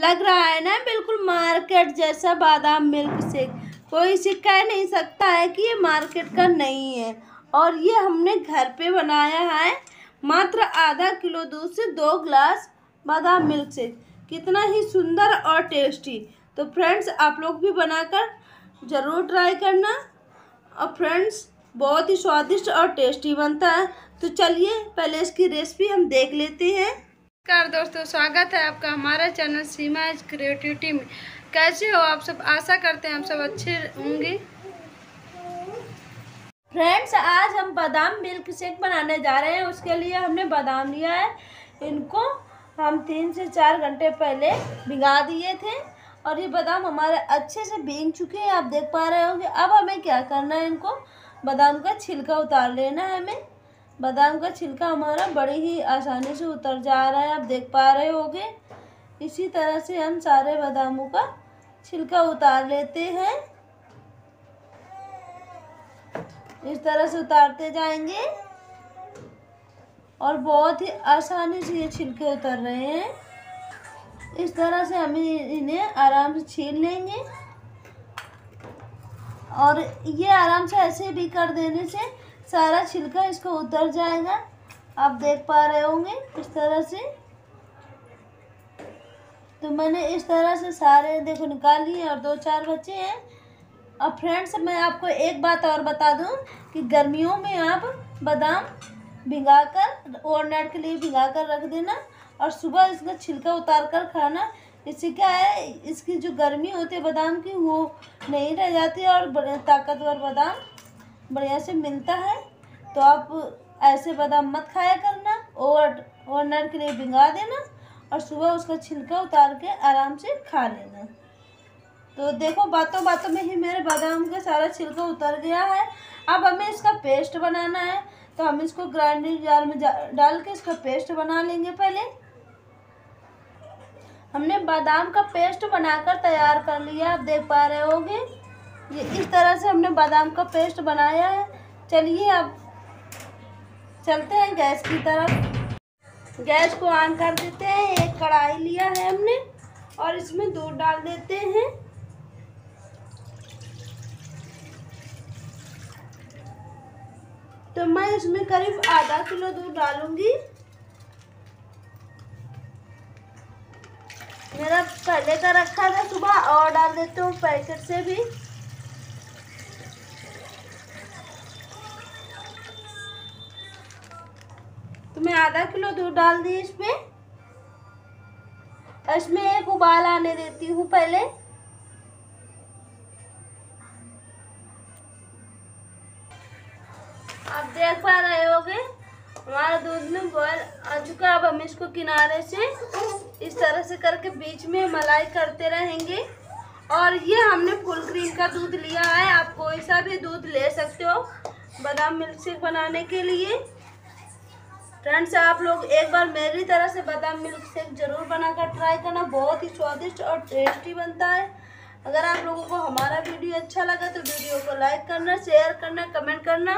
लग रहा है ना, बिल्कुल मार्केट जैसा बादाम मिल्क शेक। कोई सिक्का नहीं सकता है कि ये मार्केट का नहीं है। और ये हमने घर पे बनाया है, मात्र आधा किलो दूध से दो ग्लास बादाम मिल्क शेक। कितना ही सुंदर और टेस्टी। तो फ्रेंड्स, आप लोग भी बनाकर ज़रूर ट्राई करना। और फ्रेंड्स, बहुत ही स्वादिष्ट और टेस्टी बनता है। तो चलिए, पहले इसकी रेसिपी हम देख लेते हैं। नमस्कार दोस्तों, स्वागत है आपका हमारा चैनल सीमा इज़ क्रिएटिविटी में। कैसे हो आप सब? आशा करते हैं हम सब अच्छे होंगे। फ्रेंड्स, आज हम बादाम मिल्क शेक बनाने जा रहे हैं। उसके लिए हमने बादाम लिया है। इनको हम तीन से चार घंटे पहले भिगा दिए थे और ये बादाम हमारे अच्छे से भीग चुके हैं। आप देख पा रहे होंगे। अब हमें क्या करना है इनको? बादाम का छिलका उतार लेना है हमें। बादाम का छिलका हमारा बड़ी ही आसानी से उतर जा रहा है, आप देख पा रहे होंगे। इसी तरह से हम सारे बादामों का छिलका उतार लेते हैं। इस तरह से उतारते जाएँगे और बहुत ही आसानी से ये छिलके उतर रहे हैं। इस तरह से हम इन्हें आराम से छील लेंगे। और ये आराम से ऐसे भी कर देने से सारा छिलका इसको उतर जाएगा। आप देख पा रहे होंगे इस तरह से। तो मैंने इस तरह से सारे देखो निकाल लिए और दो चार बच्चे हैं। और फ्रेंड्स मैं आपको एक बात और बता दूँ कि गर्मियों में आप बादाम भिगा कर ओवरनाइट के लिए भिगा कर रख देना और सुबह इसका छिलका उतार कर खाना। इससे क्या है, इसकी जो गर्मी होती है बादाम की, वो नहीं रह जाती और ताकतवर बादाम बढ़िया से मिलता है तो आप ऐसे बादाम मत खाया करना ओवर ओवरनाइट के लिए भिंगा देना, और सुबह उसका छिलका उतार के आराम से खा लेना। तो देखो, बातों बातों में ही मेरे बादाम का सारा छिलका उतर गया है। अब हमें इसका पेस्ट बनाना है तो हम इसको ग्राइंडिंग जार में डाल के इसका पेस्ट बना लेंगे पहले। हमने बादाम का पेस्ट बनाकर तैयार कर लिया, आप देख पा रहे होंगे। ये इस तरह से हमने बादाम का पेस्ट बनाया है। चलिए अब चलते हैं गैस की तरफ़। गैस को ऑन कर देते हैं, एक कढ़ाई लिया है हमने, और इसमें दूध डाल देते हैं। तो मैं इसमें करीब आधा किलो दूध डालूँगी। मेरा पहले का रखा था, सुबह और डाल देती हूँ पैकेट से भी। तो मैं आधा किलो दूध डाल दी इसमें। इसमें एक उबाल आने देती हूँ पहले। आप देख पा रहे होगे, हमारा दूध में बॉयल आ चुका अब हम इसको किनारे से इस तरह से करके बीच में मलाई करते रहेंगे। और ये हमने फुल क्रीम का दूध लिया है। आप कोई सा भी दूध ले सकते हो बादाम मिल्क शेक बनाने के लिए। फ्रेंड्स आप लोग एक बार मेरी तरह से बादाम मिल्क शेक ज़रूर बनाकर ट्राई करना। बहुत ही स्वादिष्ट और टेस्टी बनता है। अगर आप लोगों को हमारा वीडियो अच्छा लगा तो वीडियो को लाइक करना शेयर करना कमेंट करना।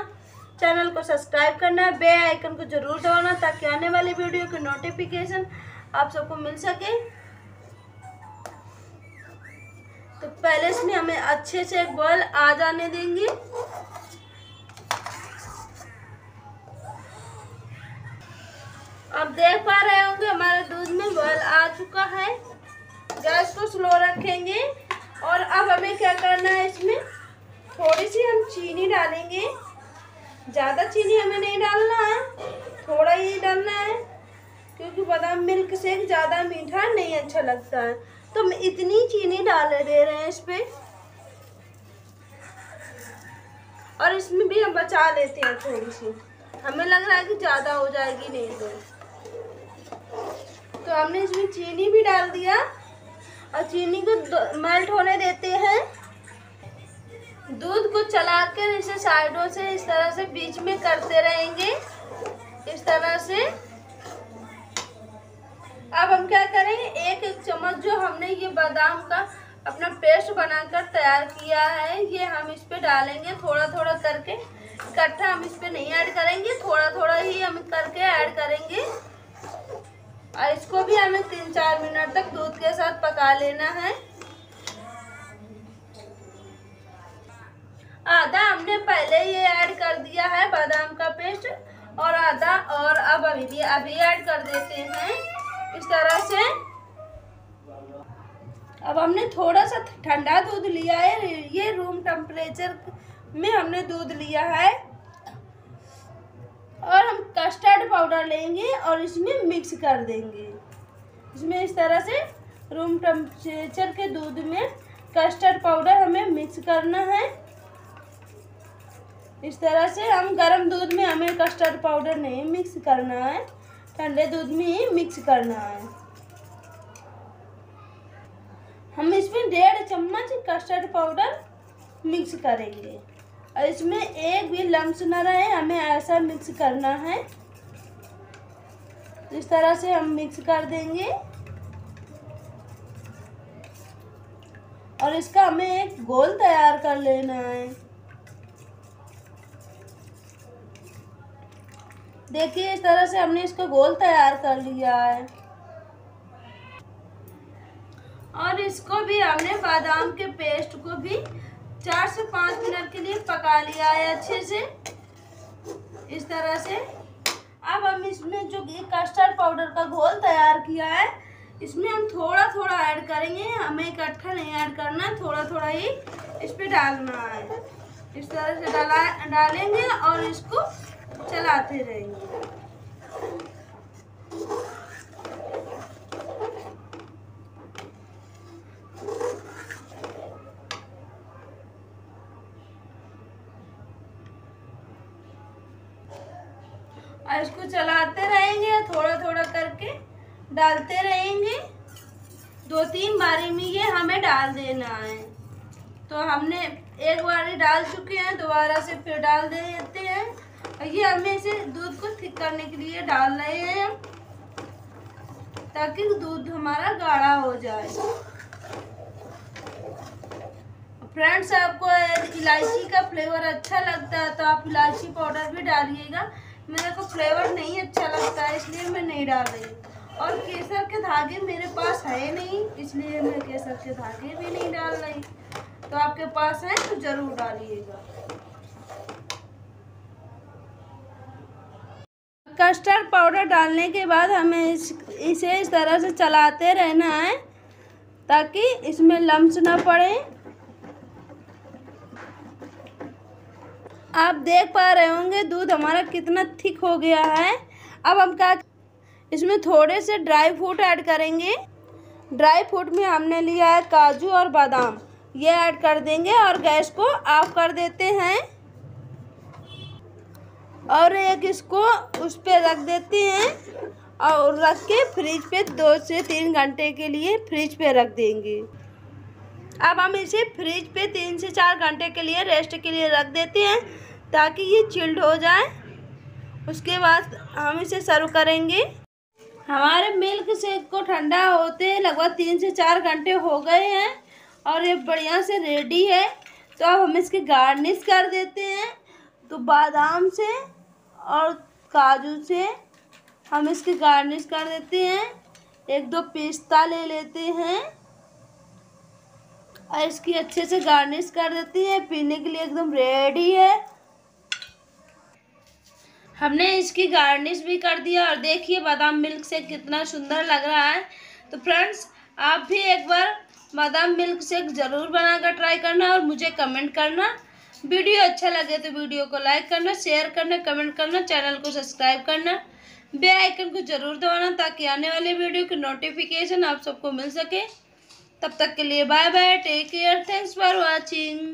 चैनल को सब्सक्राइब करना बे आइकन को ज़रूर दबाना, ताकि आने वाली वीडियो की नोटिफिकेशन आप सबको मिल सके। तो पहले इसमें हमें अच्छे से एक बॉयल आ जाने देंगे। देख पा रहे होंगे, हमारे दूध में बॉयल आ चुका है। गैस को स्लो रखेंगे। और अब हमें क्या करना है इसमें? थोड़ी सी हम चीनी डालेंगे। ज़्यादा चीनी हमें नहीं डालना है, थोड़ा ही डालना है, क्योंकि बादाम मिल्क शेक ज़्यादा मीठा नहीं अच्छा लगता है। तो हम इतनी चीनी डाल दे रहे हैं इस पर और इसमें भी हम बचा लेते हैं थोड़ी सी हमें लग रहा है कि ज़्यादा हो जाएगी, नहीं तो। तो हमने इसमें चीनी भी डाल दिया और चीनी को मेल्ट होने देते हैं। दूध को चला कर इसे साइडों से इस तरह से बीच में करते रहेंगे। इस तरह से। अब हम क्या करेंगे एक एक चम्मच जो हमने ये बादाम का अपना पेस्ट बनाकर तैयार किया है, ये हम इस पर डालेंगे। थोड़ा थोड़ा करके इकट्ठा हम इस पर नहीं ऐड करेंगे थोड़ा थोड़ा ही हम करके ऐड करेंगे। और इसको भी हमें तीन चार मिनट तक दूध के साथ पका लेना है। आधा हमने पहले ये ऐड कर दिया है बादाम का पेस्ट, और आधा और अब अभी भी, अभी ऐड कर देते हैं इस तरह से। अब हमने थोड़ा सा ठंडा दूध लिया है, ये रूम टेम्परेचर में हमने दूध लिया है। और हम कस्टर्ड पाउडर लेंगे और इसमें मिक्स कर देंगे। इसमें इस तरह से रूम टेम्परेचर के दूध में कस्टर्ड पाउडर हमें मिक्स करना है। इस तरह से हम गर्म दूध में हमें कस्टर्ड पाउडर नहीं मिक्स करना है, ठंडे दूध में ही मिक्स करना है। हम इसमें डेढ़ चम्मच कस्टर्ड पाउडर मिक्स करेंगे। और इसमें एक भी लम्स न रहे, हमें ऐसा मिक्स करना है। इस तरह से हम मिक्स कर देंगे। और इसका हमें एक गोल तैयार कर लेना है। देखिए, इस तरह से हमने इसको गोल तैयार कर लिया है। और इसको भी हमने बादाम के पेस्ट को भी चार से पाँच मिनट के लिए पका लिया है अच्छे से। इस तरह से। अब हम इसमें जो कस्टर्ड पाउडर का घोल तैयार किया है, इसमें हम थोड़ा थोड़ा ऐड करेंगे। हमें इकट्ठा नहीं ऐड करना है थोड़ा थोड़ा ही इस पर डालना है। इस तरह से डाला, डालेंगे और इसको चलाते रहेंगे। इसको चलाते रहेंगे थोड़ा थोड़ा करके डालते रहेंगे। दो तीन बारी में ये हमें डाल देना है। तो हमने एक बारी डाल चुके हैं, दोबारा से फिर डाल देते हैं। ये हमें इसे दूध को थिक करने के लिए डाल रहे हैं, ताकि दूध हमारा गाढ़ा हो जाए। फ्रेंड्स, आपको इलायची का फ्लेवर अच्छा लगता है तो आप इलायची पाउडर भी डालिएगा। मेरे को फ्लेवर नहीं अच्छा लगता है इसलिए मैं नहीं डाल रही और केसर के धागे मेरे पास है नहीं, इसलिए मैं केसर के धागे भी नहीं डाल रही। तो आपके पास है तो ज़रूर डालिएगा। कस्टर्ड पाउडर डालने के बाद हमें इस, इसे इस तरह से चलाते रहना है, ताकि इसमें लम्स ना पड़े। आप देख पा रहे होंगे, दूध हमारा कितना थिक हो गया है। अब हम क्या इसमें थोड़े से ड्राई फ्रूट ऐड करेंगे। ड्राई फ्रूट में हमने लिया है काजू और बादाम। ये ऐड कर देंगे और गैस को ऑफ़ कर देते हैं। और एक इसको उस पर रख देते हैं और रख के फ्रिज पे दो से तीन घंटे के लिए फ्रिज पे रख देंगे। अब हम इसे फ्रिज पे तीन से चार घंटे के लिए रेस्ट के लिए रख देते हैं ताकि ये चिल्ड हो जाए। उसके बाद हम इसे सर्व करेंगे। हमारे मिल्क शेक को ठंडा होते लगभग तीन से चार घंटे हो गए हैं और ये बढ़िया से रेडी है। तो अब हम इसकी गार्निश कर देते हैं। तो बादाम से और काजू से हम इसकी गार्निश कर देते हैं। एक दो पिस्ता ले लेते हैं। और इसकी अच्छे से गार्निश कर देती है, पीने के लिए एकदम रेडी है। हमने इसकी गार्निश भी कर दिया और देखिए बादाम मिल्क से कितना सुंदर लग रहा है। तो फ्रेंड्स आप भी एक बार बादाम मिल्क शेक ज़रूर बनाकर ट्राई करना और मुझे कमेंट करना। वीडियो अच्छा लगे तो वीडियो को लाइक करना शेयर करना कमेंट करना चैनल को सब्सक्राइब करना। बे आइकन को ज़रूर दबाना ताकि आने वाले वीडियो की नोटिफिकेशन आप सबको मिल सके। तब तक के लिए bye bye take care thanks for watching